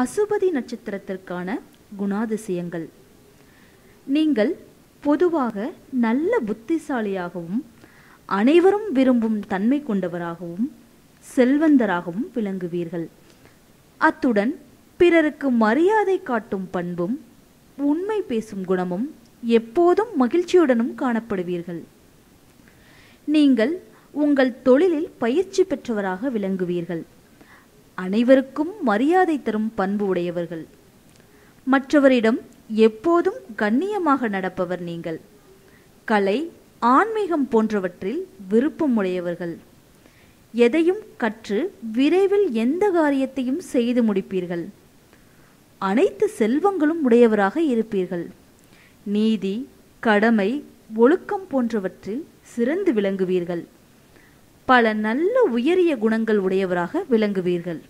அசுபதி நட்சத்திரத்திற்கான குணாதிசயங்கள். நீங்கள் பொதுவாக நல்ல புத்திசாலியாகவும் அனைவரும் விரும்பும் தன்மை கொண்டவராகவும் செல்வந்தராகவும் விளங்குவீர்கள். அத்துடன் பிறருக்கு மரியாதை காட்டும் பண்பும் உண்மை பேசும் குணமும் எப்போதும் மகிழ்ச்சியுடனும் காணப்படுவீர்கள். நீங்கள் உங்கள் தொழிலில் பயிற்சி பெற்றவராக விளங்குவீர்கள். அனைவருக்கும் மரியாதை தரும் பண்பு உடையவர்கள். மற்றவரிடம் எப்போதும் கண்ணியமாக நடப்பவர் நீங்கள். கலை ஆன்மீகம் போன்றவற்றில் விருப்பம் உடையவர்கள். எதையும் கற்று விரைவில் எந்த காரியத்தையும் செய்து முடிப்பீர்கள். அனைத்து செல்வங்களும் உடையவராக இருப்பீர்கள். நீதி கடமை ஒழுக்கம் போன்றவற்றில் சிறந்து விளங்குவீர்கள். பல நல்ல உயரிய குணங்கள் உடையவராக விளங்குவீர்கள்.